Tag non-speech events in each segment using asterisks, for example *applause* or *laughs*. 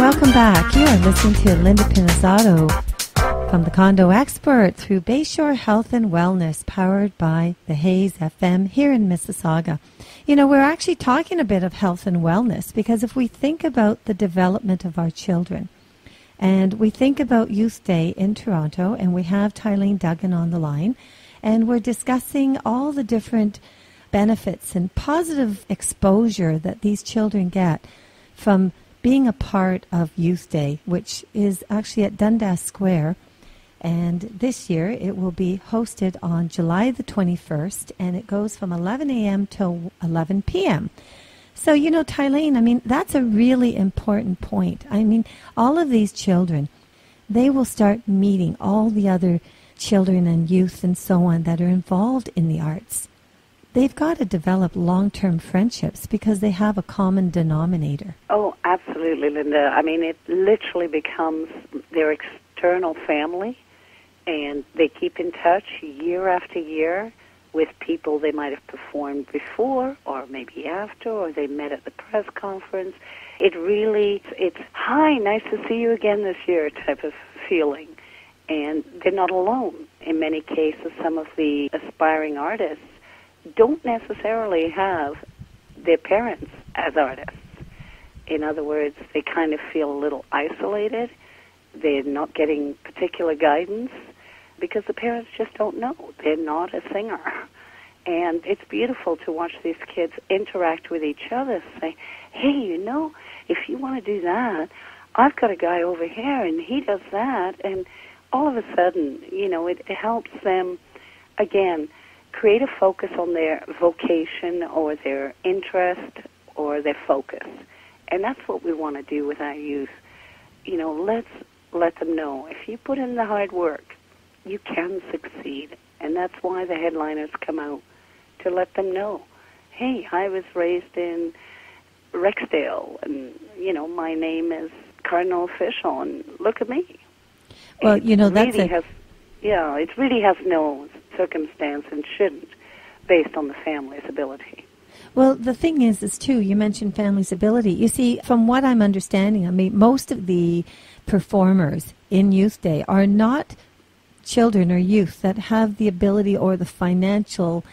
welcome back. You are listening to Linda Pinizzotto from the Condo Expert through Bayshore Health and Wellness, powered by the Hayes FM here in Mississauga. You know, we're actually talking a bit of health and wellness because if we think about the development of our children, and we think about Youth Day in Toronto, and we have Tylaine Duggan on the line, and we're discussing all the different benefits and positive exposure that these children get from being a part of Youth Day, which is actually at Dundas Square. And this year it will be hosted on July the 21st, and it goes from 11 a.m. till 11 p.m. So, you know, Tylaine, I mean, that's a really important point. I mean, all of these children, they will start meeting all the other children and youth and so on that are involved in the arts they've got to develop long-term friendships because they have a common denominator. Oh, absolutely, Linda. I mean, it literally becomes their external family, and they keep in touch year after year with people they might have performed before or maybe after or they met at the press conference. It really it's hi, nice to see you again this year type of feeling. And they're not alone. In many cases some of the aspiring artists don't necessarily have their parents as artists. In other words, they kind of feel a little isolated. They're not getting particular guidance because the parents just don't know. They're not a singer. And it's beautiful to watch these kids interact with each other, say, hey, you know, if you want to do that, I've got a guy over here and he does that. And all of a sudden, you know, it, helps them, again, create a focus on their vocation or their interest or their focus. And that's what we want to do with our youth. You know, let's let them know if you put in the hard work, you can succeed. And that's why the headliners come out to let them know, hey, I was raised in Rexdale, and you know, my name is Cardinal Offishall, and look at me. Well, it you know, that's really a... has, yeah, it really has no circumstance and shouldn't, based on the family's ability. Well, the thing is, is too, you mentioned family's ability. You see, from what I'm understanding, I mean, most of the performers in Youth Day are not children or youth that have the ability or the financial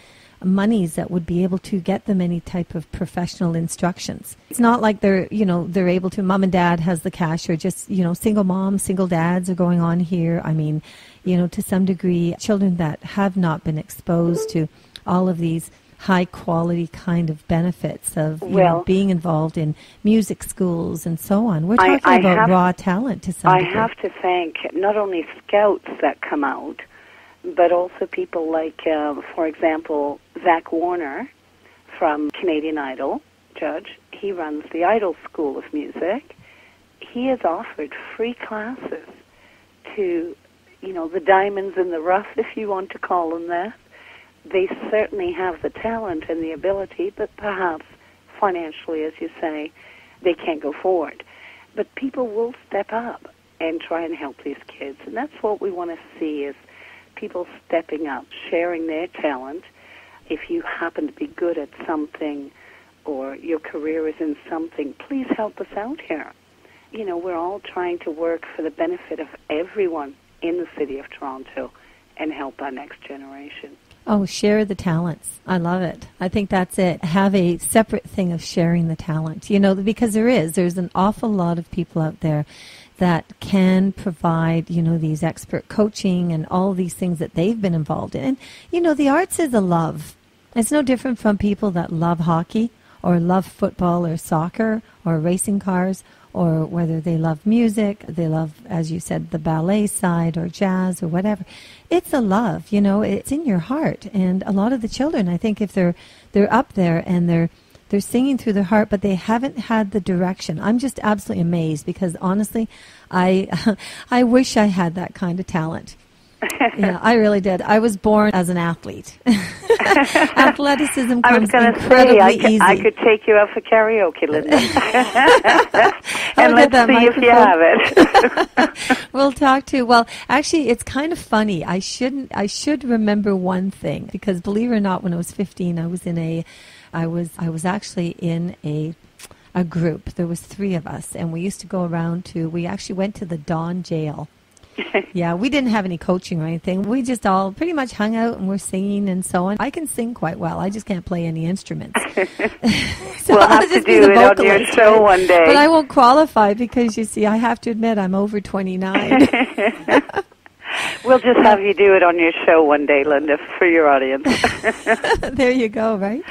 monies that would be able to get them any type of professional instructions. It's not like they're, you know, they're able to, mom and dad has the cash or just, you know, single moms, single dads are going on here. I mean, you know, to some degree, children that have not been exposed to all of these high quality kind of benefits of you well, know, being involved in music schools and so on. We're talking I, I about raw talent to some I degree. have to thank not only scouts that come out, but also people like, uh, for example, Zack Werner from Canadian Idol, judge. He runs the Idol School of Music. He has offered free classes to, you know, the diamonds in the rough, if you want to call them that. They certainly have the talent and the ability, but perhaps financially, as you say, they can't go forward. But people will step up and try and help these kids, and that's what we want to see is people stepping up, sharing their talent. If you happen to be good at something or your career is in something, please help us out here. You know, we're all trying to work for the benefit of everyone in the city of Toronto and help our next generation. Oh, share the talents. I love it. I think that's it. Have a separate thing of sharing the talent. You know, because there is. There's an awful lot of people out there that can provide, you know, these expert coaching and all these things that they've been involved in. And, you know, the arts is a love. It's no different from people that love hockey or love football or soccer or racing cars or whether they love music, they love, as you said, the ballet side or jazz or whatever. It's a love, you know, it's in your heart. And a lot of the children, I think if they're, they're up there and they're, they're singing through their heart, but they haven't had the direction. I'm just absolutely amazed because honestly, I *laughs* I wish I had that kind of talent. yeah, I really did. I was born as an athlete. *laughs* Athleticism comes incredibly say, I could, easy. I could take you out for karaoke, Linda. *laughs* and let's see microphone. if you have it. we'll talk to. Well, actually, it's kind of funny. I shouldn't. I should remember one thing because, believe it or not, when I was 15, I was in a I was I was actually in a a group. There was three of us, and we used to go around to. We actually went to the Don Jail. *laughs* yeah, we didn't have any coaching or anything. We just all pretty much hung out and were singing and so on. I can sing quite well. I just can't play any instruments. *laughs* *laughs* so we'll I'll have to do it on your show one day. But I won't qualify because you see, I have to admit I'm over 29. We'll just have you do it on your show one day, Linda, for your audience. *laughs* there you go, right?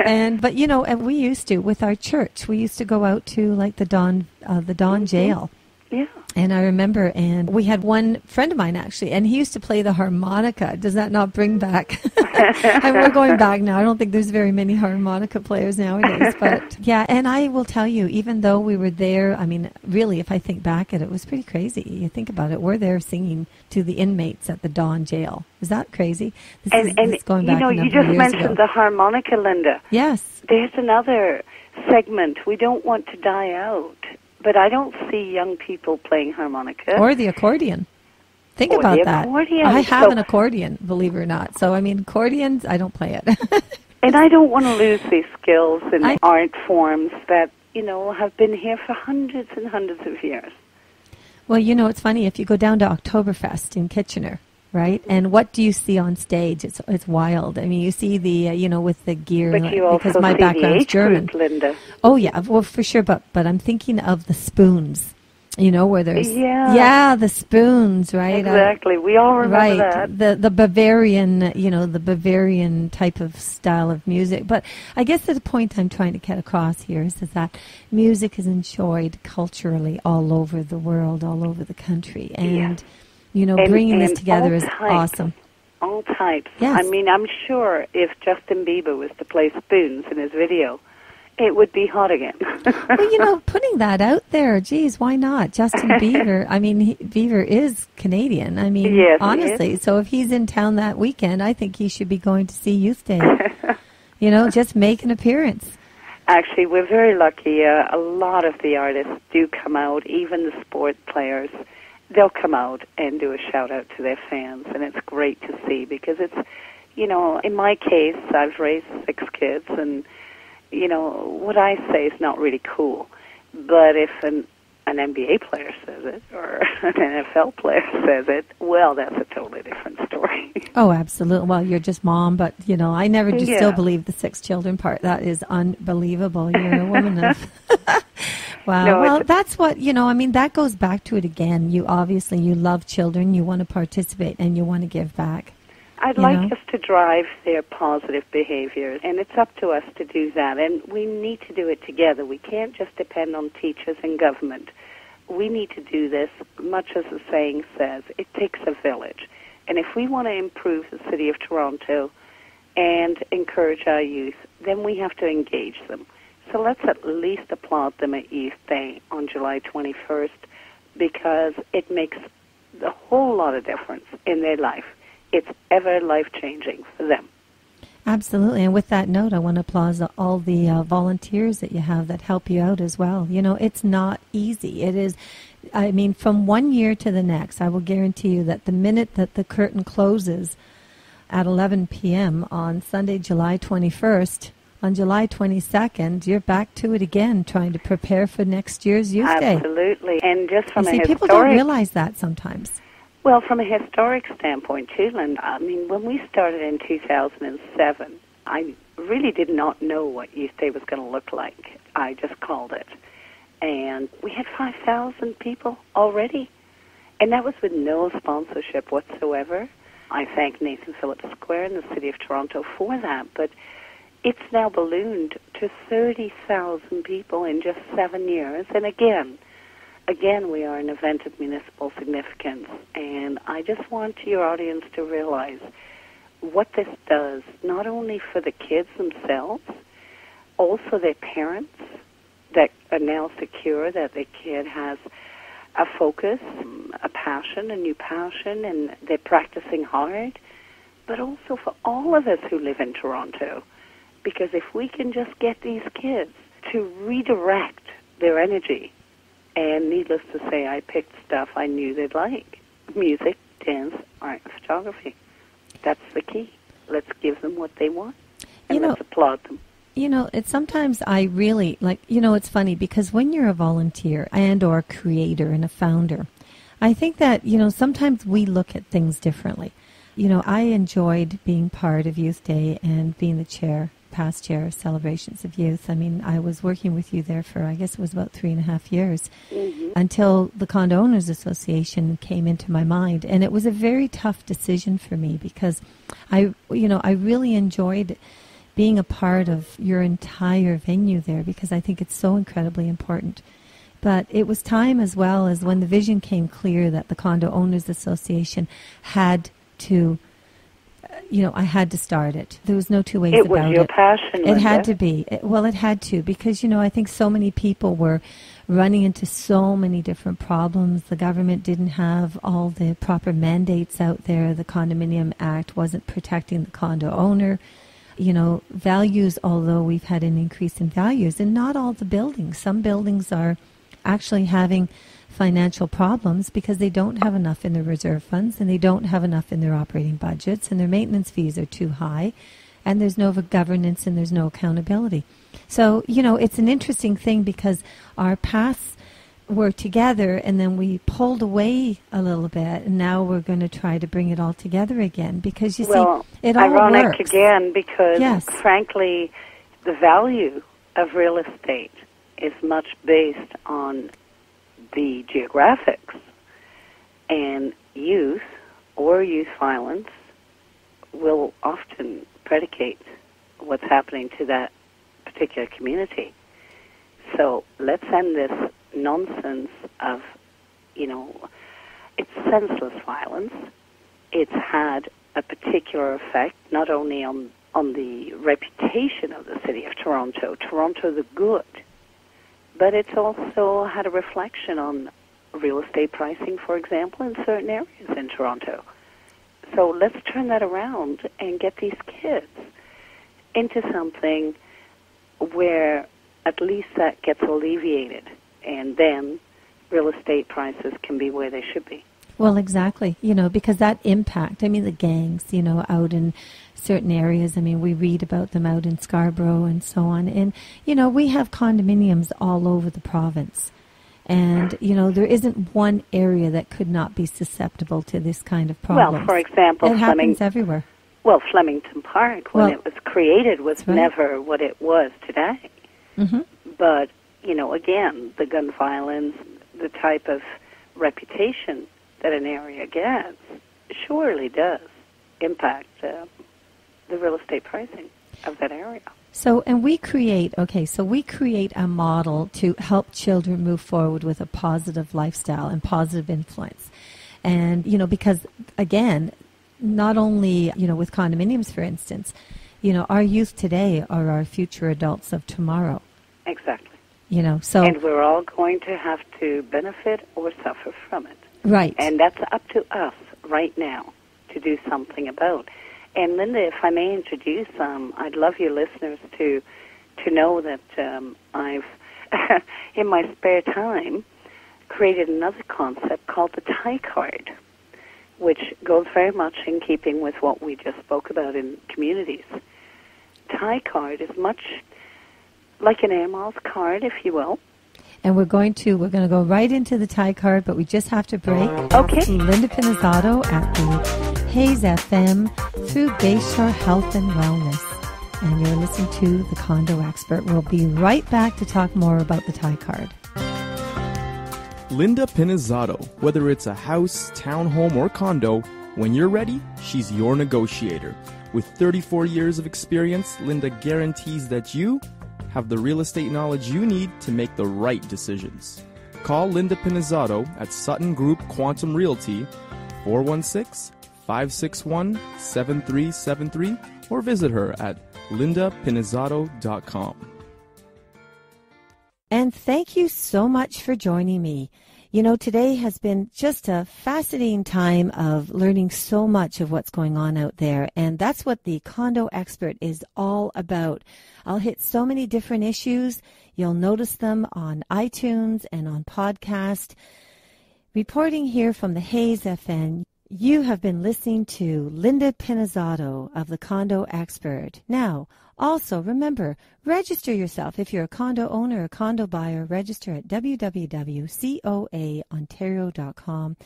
And but you know, and we used to with our church, we used to go out to like the Don, uh, the Don mm-hmm. Jail. Yeah. And I remember, and we had one friend of mine actually, and he used to play the harmonica. Does that not bring back? *laughs* and we're going back now. I don't think there's very many harmonica players nowadays, *laughs* but yeah. And I will tell you, even though we were there, I mean, really, if I think back at it, it was pretty crazy. You think about it, we're there singing to the inmates at the Don Jail. Is that crazy? This and, is, and going back you know, you just mentioned ago. the harmonica, Linda. Yes. There's another segment. We don't want to die out but I don't see young people playing harmonica or the accordion. Think or about that. Accordion. I have so, an accordion, believe it or not. So I mean, accordions, I don't play it. *laughs* and I don't want to lose these skills and I, art forms that you know have been here for hundreds and hundreds of years. Well, you know, it's funny if you go down to Oktoberfest in Kitchener right? And what do you see on stage? It's it's wild. I mean, you see the uh, you know with the gear but you because my background's German. Group, Linda. Oh yeah, well for sure. But but I'm thinking of the spoons. You know where there's yeah yeah the spoons right uh, exactly we all remember right that the the Bavarian you know the Bavarian type of style of music but I guess the point I'm trying to get across here is, is that music is enjoyed culturally all over the world all over the country and yeah you know, and, bringing and this together is types, awesome. All types. Yes. I mean, I'm sure if Justin Bieber was to play spoons in his video, it would be hot again. *laughs* well, you know, putting that out there, geez, why not? Justin *laughs* Bieber, I mean, he, Bieber is Canadian. I mean, yes, honestly, so if he's in town that weekend, I think he should be going to see Youth Day. *laughs* you know, just make an appearance. Actually, we're very lucky. Uh, a lot of the artists do come out, even the sport players they'll come out and do a shout out to their fans, and it's great to see because it's, you know, in my case, I've raised six kids, and you know what I say is not really cool, but if an an NBA player says it or *laughs* an NFL player says it, well, that's a totally different story. *laughs* Oh, absolutely. Well, you're just mom, but you know, I never just yeah. still believe the six children part. That is unbelievable. You're a woman of *laughs* Wow. No, well, that's what, you know, I mean, that goes back to it again. You obviously, you love children, you want to participate, and you want to give back. I'd like know? us to drive their positive behaviors, and it's up to us to do that. And we need to do it together. We can't just depend on teachers and government. We need to do this, much as the saying says, it takes a village. And if we want to improve the city of Toronto and encourage our youth, then we have to engage them. So let's at least applaud them at Youth Day on July 21st because it makes a whole lot of difference in their life. It's ever life changing for them. Absolutely. And with that note, I want to applaud all the uh, volunteers that you have that help you out as well. You know, it's not easy. It is, I mean, from one year to the next, I will guarantee you that the minute that the curtain closes at 11 p.m. on Sunday, July 21st, on July 22nd, you're back to it again, trying to prepare for next year's Youth Absolutely. Day. Absolutely. And just from you a see, historic, people don't realize that sometimes. Well, from a historic standpoint, too, Linda, I mean, when we started in 2007, I really did not know what Youth Day was going to look like. I just called it. And we had 5,000 people already. And that was with no sponsorship whatsoever. I thank Nathan Phillips Square and the City of Toronto for that. But it's now ballooned to 30,000 people in just seven years. And again, again, we are an event of municipal significance. And I just want your audience to realize what this does, not only for the kids themselves, also their parents that are now secure that their kid has a focus, a passion, a new passion, and they're practicing hard, but also for all of us who live in Toronto because if we can just get these kids to redirect their energy, and needless to say, I picked stuff I knew they'd like music, dance, art, and photography. That's the key. Let's give them what they want, and you know, let's applaud them. you know, it's sometimes I really like, you know, it's funny because when you're a volunteer and or a creator and a founder, I think that, you know, sometimes we look at things differently. You know, I enjoyed being part of Youth Day and being the chair, past year, of celebrations of youth. I mean, I was working with you there for, I guess it was about three and a half years Mm-hmm. until the Condo Owners Association came into my mind. And it was a very tough decision for me because I, you know, I really enjoyed being a part of your entire venue there because I think it's so incredibly important. But it was time as well as when the vision came clear that the Condo Owners Association had to, you know, I had to start it. There was no two ways It about was your it. passion. It had to be. It- well, it had to because, you know, I think so many people were running into so many different problems. The government didn't have all the proper mandates out there. The Condominium Act wasn't protecting the condo owner. You know, values, although we've had an increase in values, and not all the buildings. Some buildings are actually having financial problems because they don't have enough in their reserve funds and they don't have enough in their operating budgets and their maintenance fees are too high and there's no governance and there's no accountability. So, you know, it's an interesting thing because our paths were together and then we pulled away a little bit and now we're going to try to bring it all together again because you well, see, it all ironic works. again because, Yes. frankly, the value of real estate is much based on the geographics and youth or youth violence will often predicate what's happening to that particular community. So let's end this nonsense of, you know, it's senseless violence. It's had a particular effect not only on on the reputation of the city of Toronto, Toronto the good, but it's also had a reflection on real estate pricing, for example, in certain areas in Toronto. So let's turn that around and get these kids into something where at least that gets alleviated, and then real estate prices can be where they should be. Well, exactly. You know, because that impact, I mean, the gangs, you know, out in certain areas. I mean, we read about them out in Scarborough and so on. And, you know, we have condominiums all over the province. And, you know, there isn't one area that could not be susceptible to this kind of problem. Well, for example, it Fleming, happens everywhere. well, Flemington Park, when Well, it was created, was right. never what it was today. hmm But, you know, again, the gun violence, the type of reputation that an area gets, surely does impact uh, the real estate pricing of that area. So, and we create, okay, so we create a model to help children move forward with a positive lifestyle and positive influence. And, you know, because again, not only, you know, with condominiums, for instance, you know, our youth today are our future adults of tomorrow, Exactly. you know, so, And we're all going to have to benefit or suffer from it. Right. And that's up to us right now to do something about. And Linda, if I may introduce, um, I'd love your listeners to to know that um, I've, *laughs* in my spare time, created another concept called the tie card, which goes very much in keeping with what we just spoke about in communities. Tie card is much like an air miles card, if you will. And we're going to, we're going to go right into the tie card, but we just have to break. Okay. Linda Pinizzotto at the Hayes FM through Bayshore Health and Wellness. And you're listening to The Condo Expert. We'll be right back to talk more about the tie card. Linda Pinizzotto. Whether it's a house, townhome, or condo, when you're ready, she's your negotiator. With 34 years of experience, Linda guarantees that you have the real estate knowledge you need to make the right decisions. Call Linda Pinizzotto at Sutton Group Quantum Realty 416 561 7373 or visit her at lindapinizzotto.com. And thank you so much for joining me. You know, today has been just a fascinating time of learning so much of what's going on out there. And that's what the condo expert is all about. I'll hit so many different issues. You'll notice them on iTunes and on podcast. Reporting here from the Hayes FM, You have been listening to Linda Pinizzotto of the Condo Expert. Now, also remember, register yourself. If you're a condo owner or condo buyer, register at www.coaontario.com.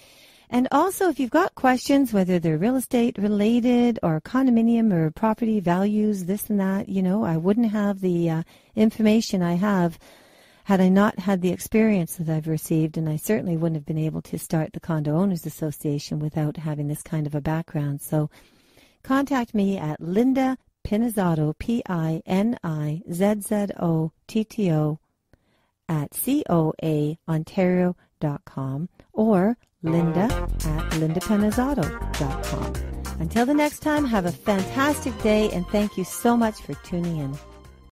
And also, if you've got questions, whether they're real estate related or condominium or property values, this and that, you know, I wouldn't have the uh, information I have had I not had the experience that I've received, and I certainly wouldn't have been able to start the Condo Owners Association without having this kind of a background. So contact me at Linda Pinizzotto, P I N I Z Z O T T O, at coaontario.com or linda at lindapinizzotto.com. Until the next time, have a fantastic day and thank you so much for tuning in.